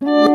you